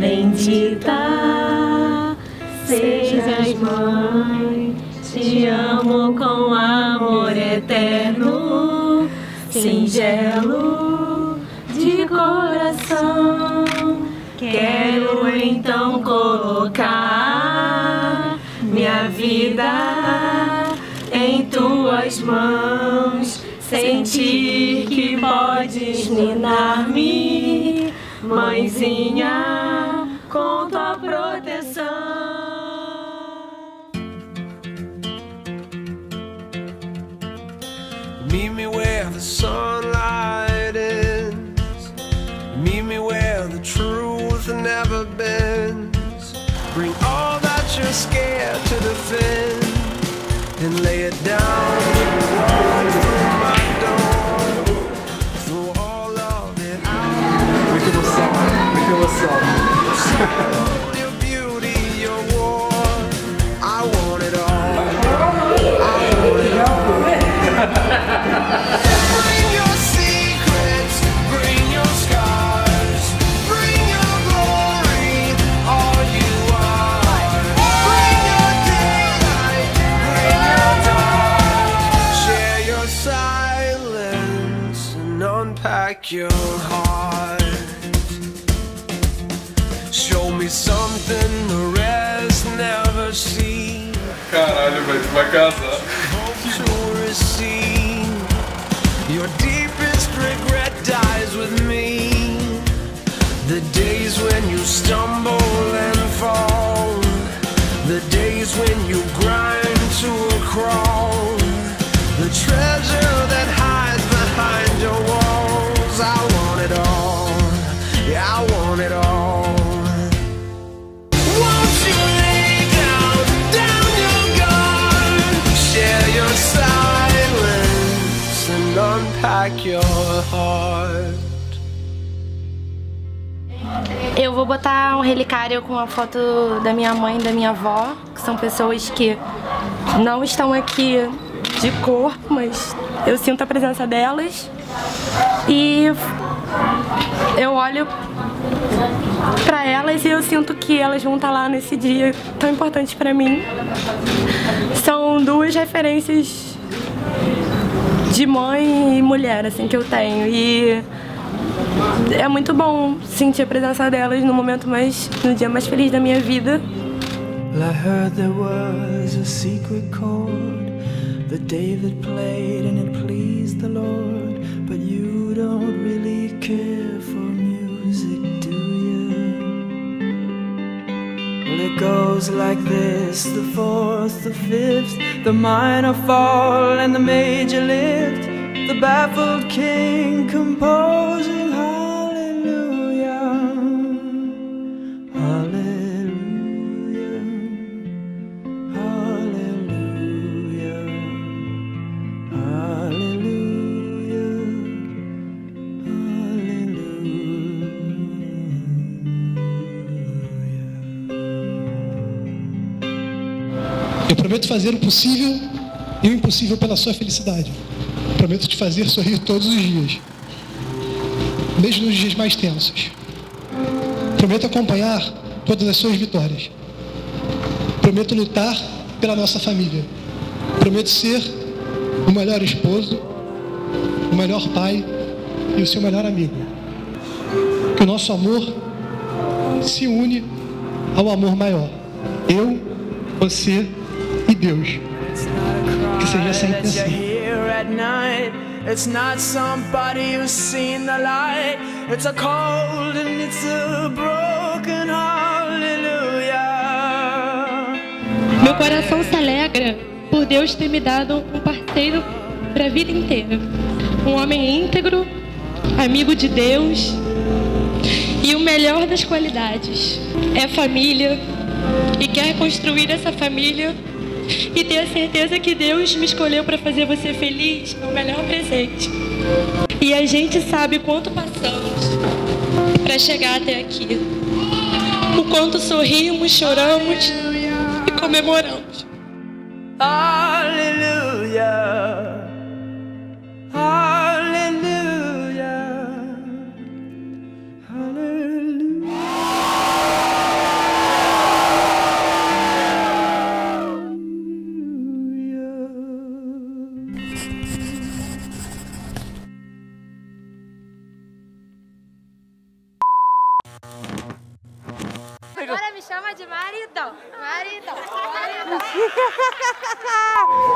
Bendita sejas, mãe, te amo com amor eterno, singelo de coração. Quero então colocar minha vida em tuas mãos, sentir que podes ninar-me, mãezinha, where the sunlight ends. Meet me where the truth never bends. Bring all that you're scared to defend and lay it down. Walk through my door. Through all of it. Muita emoção, muita emoção. Soul, your beauty, unpack your heart. Show me something the rest never see. Caralho, vai casar. to receive. Your deepest regret dies with me. The days when you stumble and fall. Unpack your heart. Eu vou botar um relicário com a foto da minha mãe e da minha avó, que são pessoas que não estão aqui de corpo, mas eu sinto a presença delas. E eu olho para elas e eu sinto que elas vão estar lá nesse dia tão importante para mim. São duas referências de mãe e mulher assim que eu tenho e é muito bom sentir a presença delas no momento mais no dia mais feliz da minha vida. I heard there was a secret chord David played and it pleased the Lord. Like this the fourth, the fifth, the minor fall, and the major lift. The baffled king composing prometo fazer o possível e o impossível pela sua felicidade. Prometo te fazer sorrir todos os dias, mesmo nos dias mais tensos. Prometo acompanhar todas as suas vitórias. Prometo lutar pela nossa família. Prometo ser o melhor esposo, o melhor pai e o seu melhor amigo. Que o nosso amor se une ao amor maior. Eu, você Deus. Que seja sempre assim. It's not somebody who's seen the light. It's a cold and it's a broken hallelujah. Meu coração se alegra por Deus ter me dado um parceiro para a vida inteira. Um homem íntegro, amigo de Deus e o melhor das qualidades é família e quer construir essa família e ter a certeza que Deus me escolheu para fazer você feliz é o melhor presente. E a gente sabe quanto passamos para chegar até aqui. O quanto sorrimos, choramos e comemoramos. Hallelujah. Agora me chama de maridão. Maridão. Maridão.